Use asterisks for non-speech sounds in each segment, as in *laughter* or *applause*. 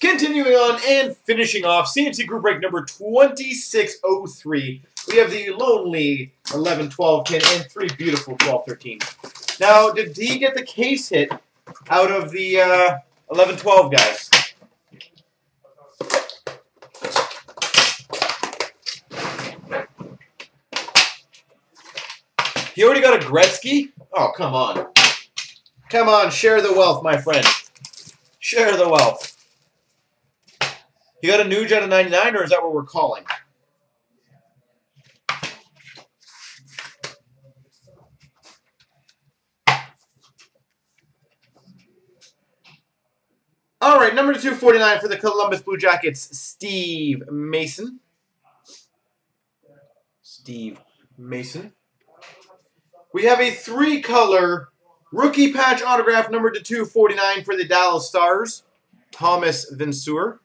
Continuing on and finishing off CNC group break number 2603. We have the lonely 11-12 pin and three beautiful 12-13. Now, did he get the case hit out of the 11-12 uh, guys? He already got a Gretzky? Oh, come on. Come on, share the wealth, my friend. Share the wealth. You got a Nuge out of 99, or is that what we're calling? All right, number 249 for the Columbus Blue Jackets, Steve Mason. Steve Mason. We have a three-color rookie patch autograph number to 249 for the Dallas Stars, Thomas Vincour.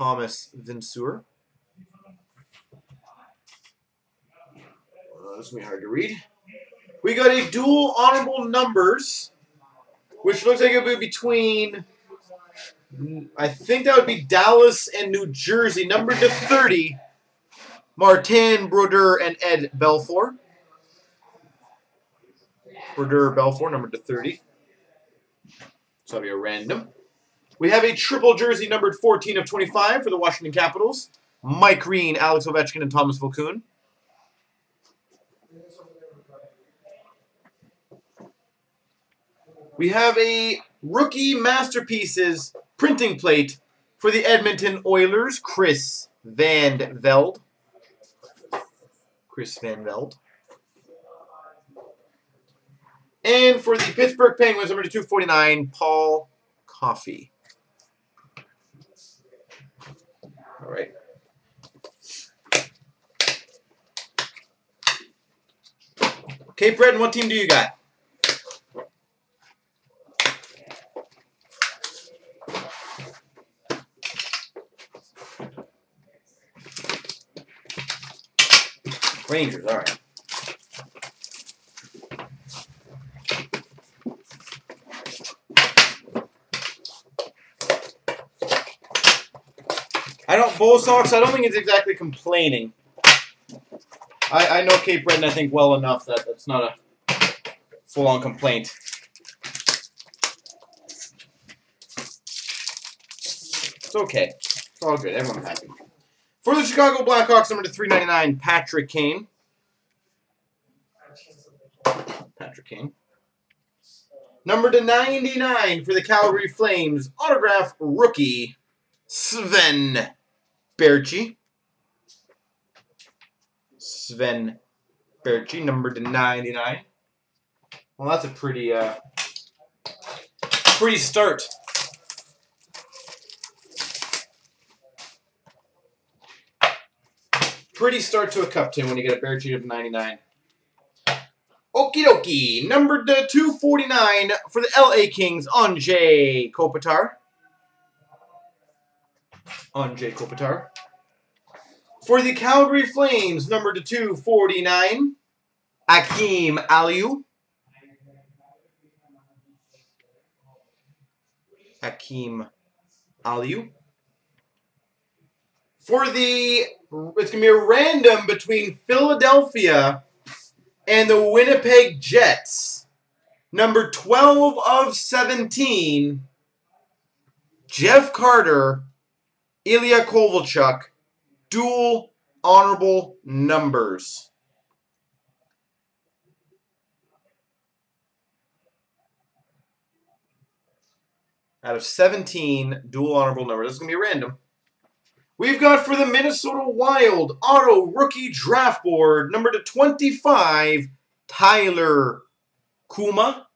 Thomas Vincour. Uh, this is hard to read. We got a dual honorable numbers, which looks like it would be between, I think that would be Dallas and New Jersey, number to 30, Martin Brodeur and Ed Belfour. Brodeur Belfour, number to 30. So that'll be a random. We have a triple jersey numbered 14 of 25 for the Washington Capitals. Mike Green, Alex Ovechkin, and Thomas Vokoun. We have a rookie masterpieces printing plate for the Edmonton Oilers, Chris Van Veld. Chris Van Veld. And for the Pittsburgh Penguins, number 249, Paul Coffey. All right. Cape Breton, what team do you got? Rangers, all right. Bull Sox. I don't think it's exactly complaining. I, I know Cape Breton. I think well enough that that's not a full-on complaint. It's okay. It's all good. Everyone's happy. For the Chicago Blackhawks, number to 399, Patrick Kane. Patrick Kane. Number to 99 for the Calgary Flames, autograph rookie, Sven Baertschi. Sven Baertschi, number to 99. Well, that's a pretty, uh, pretty start. Pretty start to a cup tin when you get a Baertschi of 99. Okie dokie. Number to 249 for the LA Kings, Anze Kopitar. Anze Kopitar. For the Calgary Flames, number to 249, Akim Aliu. Akim Aliu. For the, it's going to be a random between Philadelphia and the Winnipeg Jets. Number 12 of 17, Jeff Carter Ilya Kovalchuk, dual honorable numbers. Out of 17 dual honorable numbers. This is going to be random. We've got for the Minnesota Wild auto rookie draft board, number to 25, Tyler Cuma.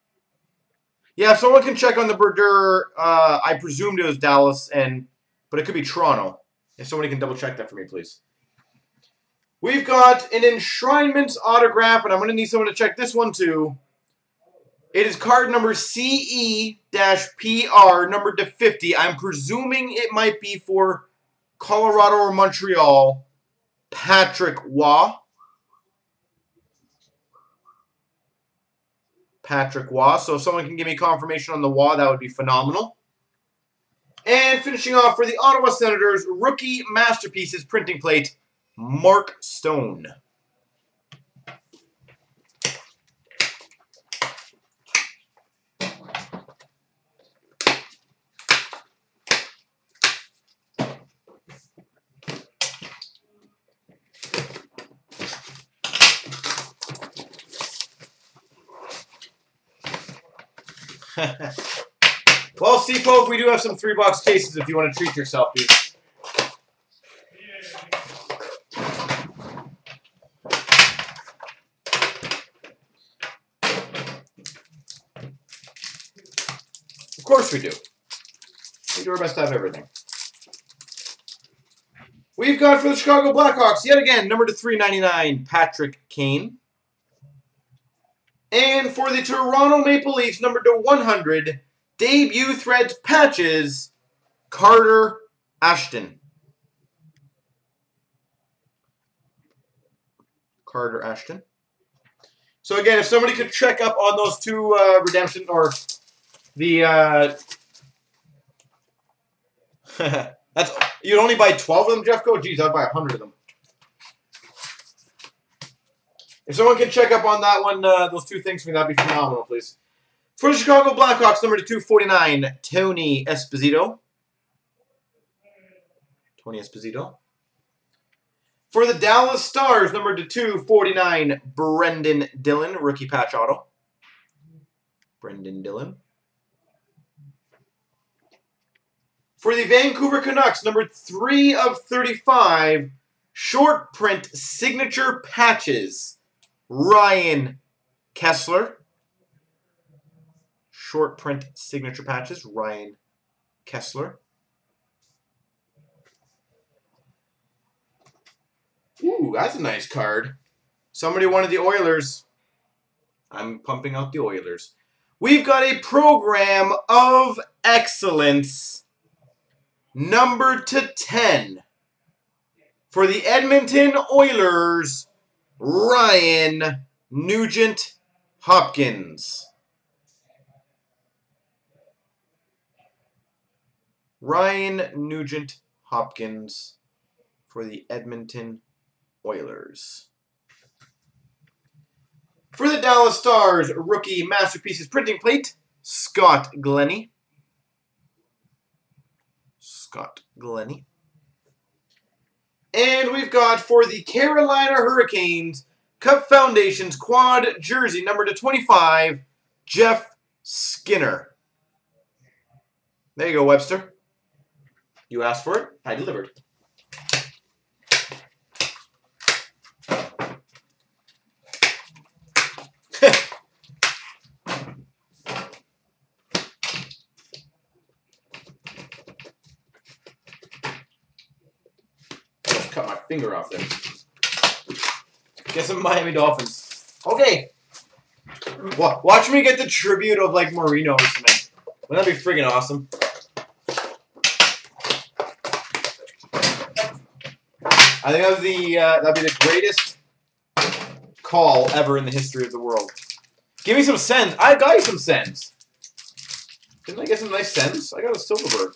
Yeah, if someone can check on the Brodeur, uh, I presumed it was Dallas and but it could be Toronto. If somebody can double check that for me, please. We've got an enshrinement autograph, and I'm going to need someone to check this one too. It is card number CE-PR, number to 50. I'm presuming it might be for Colorado or Montreal, Patrick Roy. Patrick Roy. So if someone can give me confirmation on the Roy, that would be phenomenal. And finishing off for the Ottawa Senators, rookie masterpieces printing plate, Mark Stone. *laughs* well, see, Pope, we do have some three box cases if you want to treat yourself, dude. Of course we do. We do our best to have everything. We've got for the Chicago Blackhawks, yet again, number to 399, Patrick Kane. And for the Toronto Maple Leafs, number to 100, debut threads patches, Carter Ashton. Carter Ashton. So again, if somebody could check up on those two uh, redemption or the uh, *laughs* that's you'd only buy 12 of them, Jeffco. Geez, I'd buy 100 of them. If someone can check up on that one, uh, those two things for me, that'd be phenomenal, please. For the Chicago Blackhawks, number to 249, Tony Esposito. Tony Esposito. For the Dallas Stars, number to 249, Brenden Dillon, rookie patch auto. Brenden Dillon. For the Vancouver Canucks, number 3 of 35, short print signature patches. Ryan Kesler. Short print signature patches. Ryan Kesler. Ooh, that's a nice card. Somebody wanted the Oilers. I'm pumping out the Oilers. We've got a program of excellence. Number to 10. For the Edmonton Oilers, Ryan Nugent Hopkins. Ryan Nugent Hopkins for the Edmonton Oilers. For the Dallas Stars, rookie masterpieces printing plate, Scott Glennie. Scott Glennie. And we've got for the Carolina Hurricanes, Cup Foundations quad jersey number to 25, Jeff Skinner. There you go, Webster. You asked for it, I delivered. *laughs* cut my finger off there. Get some Miami Dolphins. Okay. Watch me get the tribute of like Marino or something. Wouldn't that be friggin' awesome? I think that'd be the uh, that'd be the greatest call ever in the history of the world. Give me some Sens. I got you some Sens. Didn't I get some nice Sens? I got a Silfverberg.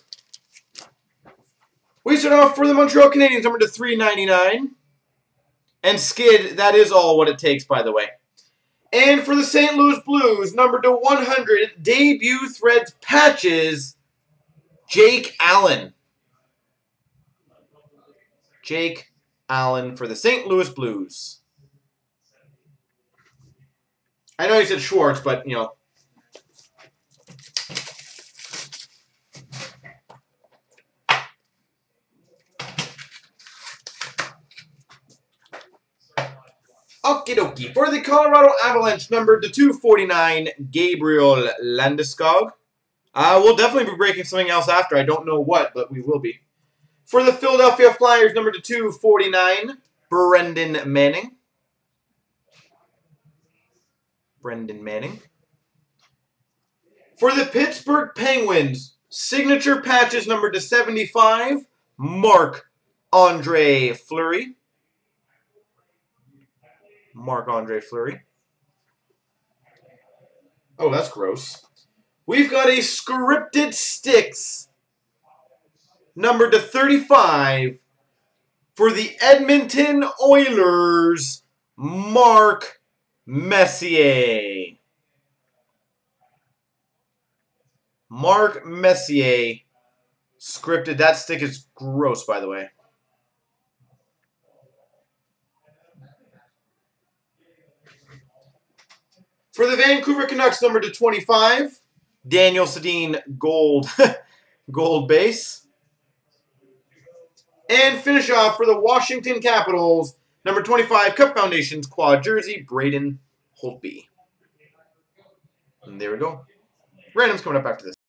We start off for the Montreal Canadiens, number to 399. And Skid, that is all what it takes, by the way. And for the St. Louis Blues, number to 100, debut threads patches, Jake Allen. Jake Allen for the St. Louis Blues. I know you said Schwartz, but, you know, Okie dokie. For the Colorado Avalanche, number to 249, Gabriel Landeskog. Uh, we'll definitely be breaking something else after. I don't know what, but we will be. For the Philadelphia Flyers, number to 249, Brandon Manning. Brandon Manning. For the Pittsburgh Penguins, signature patches number to 75, Marc Andre Fleury. Marc Andre Fleury. Oh, that's gross. We've got a scripted sticks number to 35 for the Edmonton Oilers, Mark Messier. Mark Messier scripted. That stick is gross, by the way. For the Vancouver Canucks, number to 25, Daniel Sedin gold, *laughs* gold base. And finish off for the Washington Capitals, number 25, Cup Foundations quad jersey, Braden Holtby. And there we go. Random's coming up after this.